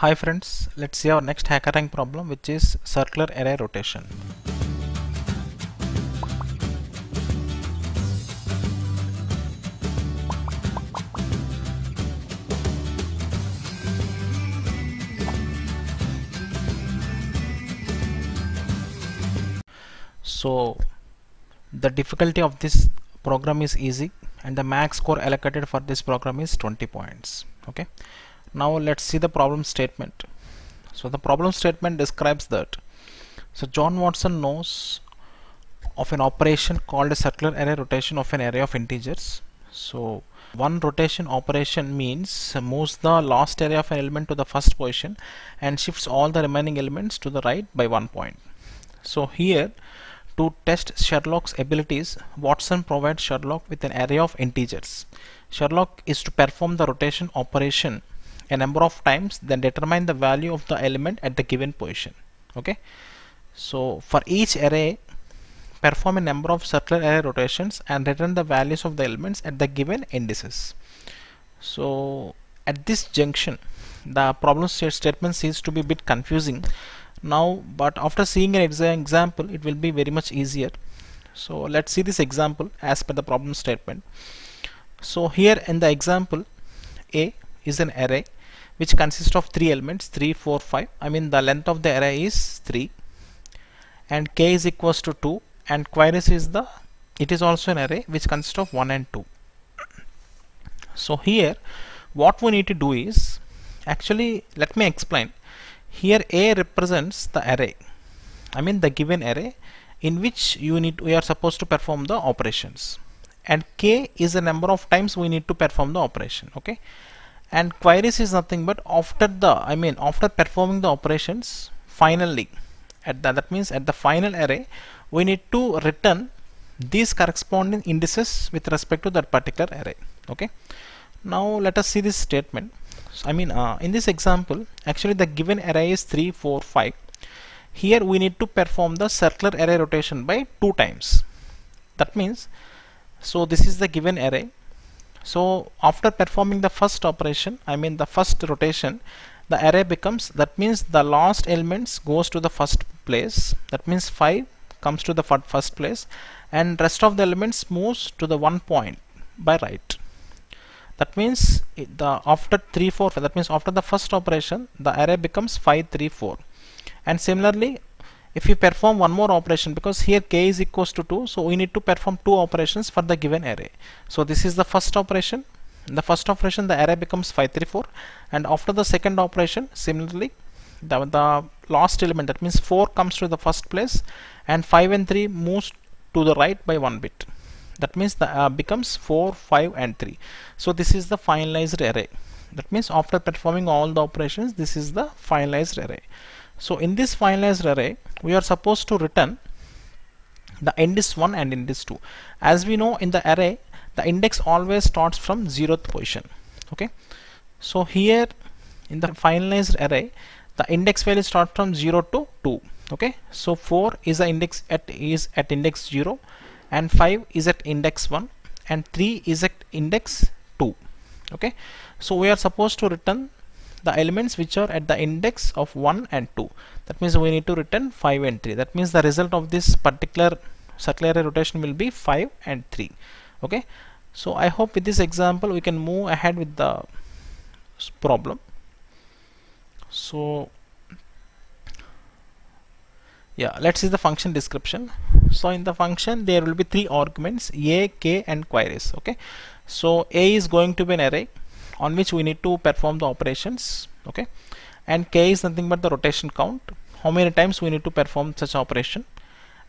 Hi friends, let's see our next HackerRank problem which is circular array rotation. So the difficulty of this program is easy and the max score allocated for this program is 20 points okay now let's see the problem statement. So the problem statement describes that. So John Watson knows of an operation called a circular array rotation of an array of integers. So one rotation operation means moves the last array of an element to the first position and shifts all the remaining elements to the right by one point. So here to test Sherlock's abilities, Watson provides Sherlock with an array of integers. Sherlock is to perform the rotation operation a number of times then determine the value of the element at the given position. Okay. So for each array perform a number of circular array rotations and return the values of the elements at the given indices. So at this junction the problem statement seems to be a bit confusing now but after seeing an exa example it will be very much easier so let's see this example as per the problem statement so here in the example a is an array which consists of three elements 3 4 5 I mean the length of the array is 3 and k is equals to 2 and queries is the it is also an array which consists of 1 and 2 so here what we need to do is actually let me explain. Here a represents the array I mean the given array in which you need we are supposed to perform the operations. And k is the number of times we need to perform the operation okay and queries is nothing but after the I mean after performing the operations finally at the, that means at the final array we need to return these corresponding indices with respect to that particular array okay? Now let us see this statement. So, I mean uh, in this example actually the given array is 3 4 5 here we need to perform the circular array rotation by two times. That means so this is the given array so after performing the first operation I mean the first rotation the array becomes that means the last elements goes to the first place. That means 5 comes to the first place and rest of the elements moves to the one point by right. That means the after 3 4 that means after the first operation the array becomes 5 3 4 and similarly if you perform one more operation because here k is equals to 2 so we need to perform two operations for the given array. So this is the first operation. In the first operation the array becomes 5 3 4 and after the second operation similarly the, the last element that means 4 comes to the first place and 5 and 3 moves to the right by one bit. That means the uh, becomes 4 5 and 3 so this is the finalized array. That means after performing all the operations this is the finalized array so in this finalized array we are supposed to return the index 1 and index 2 as we know in the array the index always starts from 0th position. Okay? So here in the finalized array the index value starts from 0 to 2 okay? So 4 is the index at is at index 0 and 5 is at index 1 and 3 is at index 2 okay? So we are supposed to return the elements which are at the index of 1 and 2 that means we need to return 5 and 3 that means the result of this particular circular rotation will be 5 and 3 okay? So I hope with this example we can move ahead with the problem. So yeah let's see the function description. So in the function there will be three arguments a k and queries. Okay? So a is going to be an array on which we need to perform the operations okay? And k is nothing but the rotation count. How many times we need to perform such operation?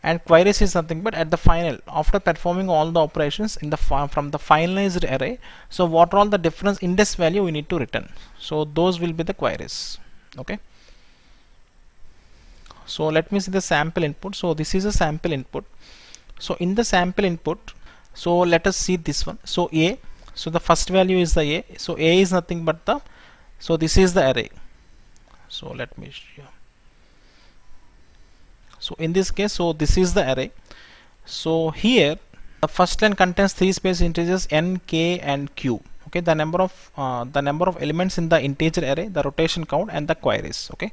And queries is nothing but at the final. After performing all the operations in the from the finalized array so what are all the difference index value we need to return? So those will be the queries okay? So let me see the sample input. So this is a sample input. So in the sample input so let us see this one. So a so the first value is the a. So a is nothing but the so this is the array. So let me show so in this case so this is the array. So here the first line contains three space integers n k and q. Okay the number of uh, the number of elements in the integer array the rotation count and the queries. Okay.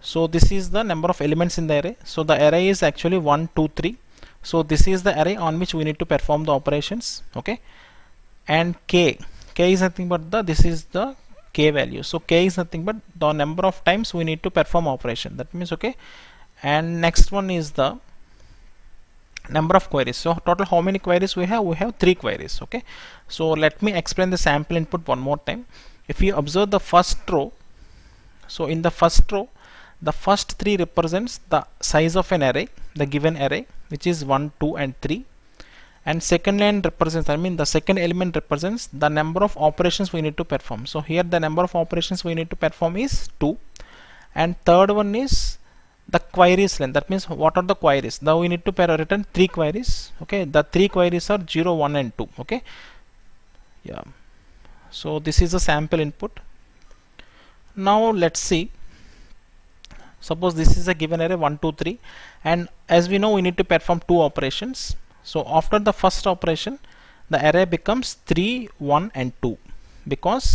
So this is the number of elements in the array. So the array is actually 1 2 3 so this is the array on which we need to perform the operations. Okay and k. k is nothing but the this is the k value. So k is nothing but the number of times we need to perform operation. That means okay and next one is the number of queries. So total how many queries we have? We have three queries okay? So let me explain the sample input one more time. If you observe the first row so in the first row the first three represents the size of an array the given array which is 1 2 and 3 and second line represents I mean the second element represents the number of operations we need to perform. So here the number of operations we need to perform is 2 and third one is the queries length that means what are the queries? Now we need to return three queries. Okay the three queries are 0 1 and 2 okay? Yeah. So this is a sample input. Now let's see. Suppose this is a given array 1 2 3 and as we know we need to perform two operations so after the first operation the array becomes 3 1 and 2 because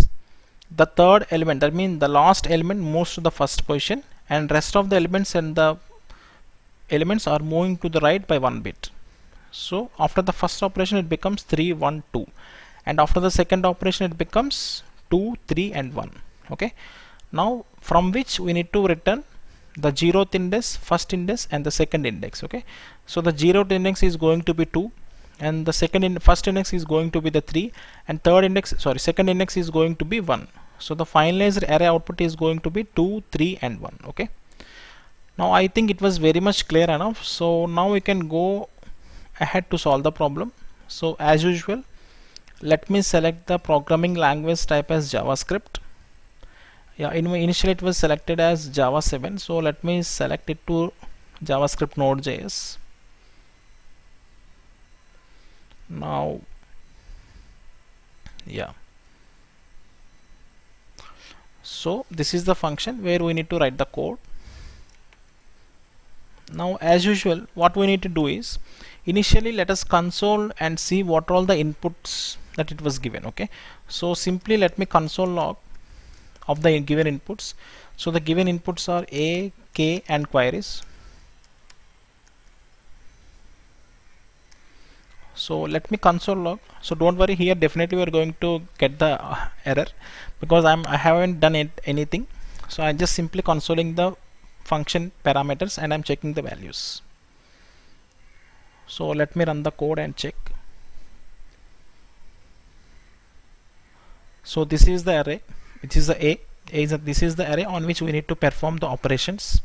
the third element that means the last element moves to the first position and rest of the elements and the elements are moving to the right by one bit. So after the first operation it becomes 3 1 2 and after the second operation it becomes 2 3 and 1 okay? Now from which we need to return the zeroth index first index and the second index okay? So the zeroth index is going to be 2 and the second in first index is going to be the 3 and third index sorry second index is going to be 1 so the finalized array output is going to be 2 3 and 1 okay? Now I think it was very much clear enough. So now we can go ahead to solve the problem. So as usual let me select the programming language type as JavaScript yeah in initially it was selected as Java 7 so let me select it to JavaScript Node.js now yeah. So this is the function where we need to write the code. Now as usual what we need to do is initially let us console and see what all the inputs that it was given okay? So simply let me console log of the given inputs. So the given inputs are a k and queries. So let me console log. So don't worry here definitely we're going to get the uh, error because I'm I haven't done it anything. So I'm just simply consoling the function parameters and I'm checking the values. So let me run the code and check. So this is the array which is the a, a is this is the array on which we need to perform the operations.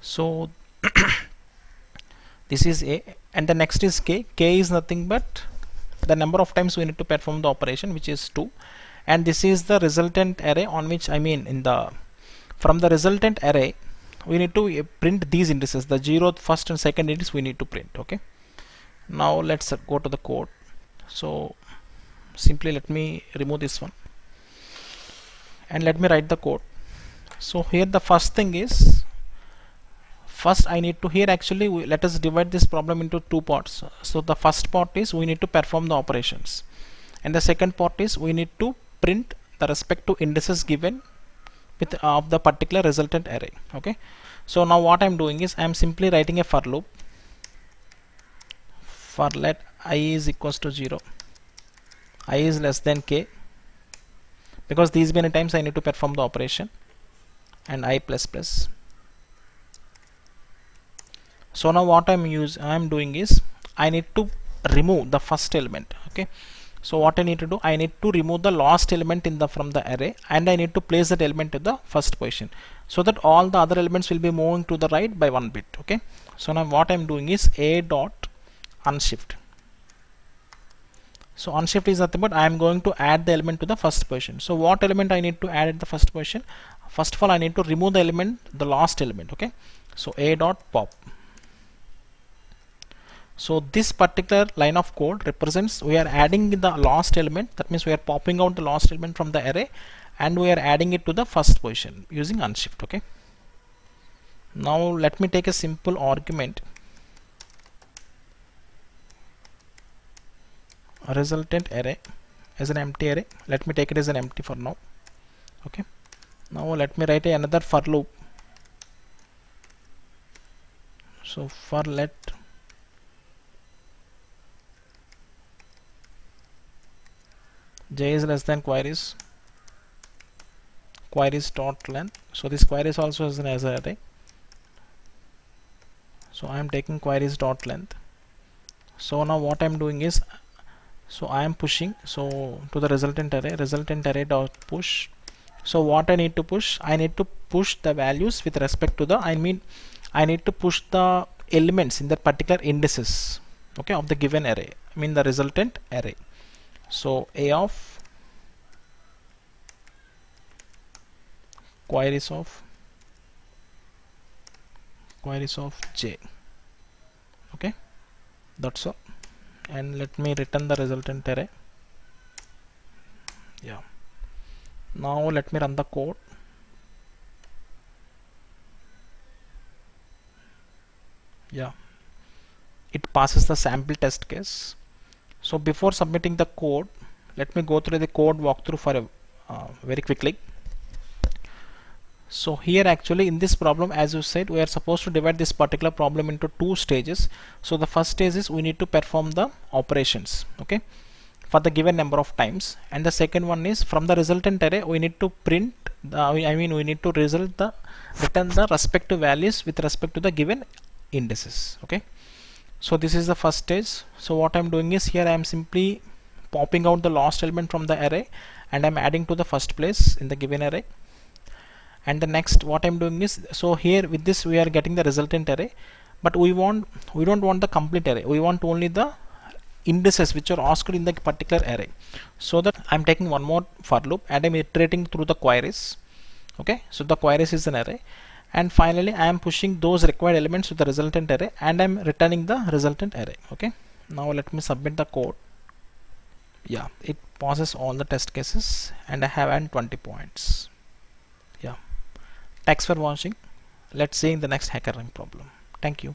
So this is a and the next is k. K is nothing but the number of times we need to perform the operation which is 2 and this is the resultant array on which I mean in the from the resultant array we need to uh, print these indices. The zeroth first and second index we need to print okay? Now let's go to the code. So simply let me remove this one and let me write the code. So here the first thing is first I need to here actually we, let us divide this problem into two parts. So the first part is we need to perform the operations. And the second part is we need to print the respective indices given with uh, of the particular resultant array okay? So now what I'm doing is I'm simply writing a for loop. For let i is equals to 0 i is less than k because these many times I need to perform the operation. And i plus plus. So now what I'm use I'm doing is I need to remove the first element okay? So what I need to do I need to remove the last element in the from the array and I need to place that element to the first position. So that all the other elements will be moving to the right by one bit okay? So now what I'm doing is a dot unshift so unshift is nothing but I am going to add the element to the first position so what element I need to add at the first position first of all I need to remove the element the last element okay? So a dot pop. So this particular line of code represents we are adding the last element. That means we are popping out the last element from the array and we are adding it to the first position using unshift okay? Now let me take a simple argument resultant array as an empty array. Let me take it as an empty for now. Okay. Now let me write another for loop. So for let j is less than queries. Queries dot length. So this queries also is an as array. So I am taking queries dot length. So now what I'm doing is so I am pushing. So to the resultant array resultant array dot push. So what I need to push? I need to push the values with respect to the I mean I need to push the elements in that particular indices okay of the given array. I mean the resultant array. So a of queries of queries of j okay. That's all and let me return the resultant array yeah. Now let me run the code. Yeah. It passes the sample test case. So before submitting the code let me go through the code walkthrough for a, uh, very quickly so here actually in this problem as you said we are supposed to divide this particular problem into two stages. So the first stage is we need to perform the operations okay for the given number of times. And the second one is from the resultant array we need to print the, I mean we need to result the return the respective values with respect to the given indices okay. So this is the first stage. So what I'm doing is here I am simply popping out the last element from the array and I'm adding to the first place in the given array and the next what I'm doing is so here with this we are getting the resultant array but we want we don't want the complete array. We want only the indices which are asked in the particular array. So that I'm taking one more for loop and I'm iterating through the queries. Okay so the queries is an array. And finally I am pushing those required elements to the resultant array and I'm returning the resultant array. Okay now let me submit the code. Yeah it passes all the test cases and I have earned 20 points thanks for watching. Let's see in the next hacker HackerRank problem. Thank you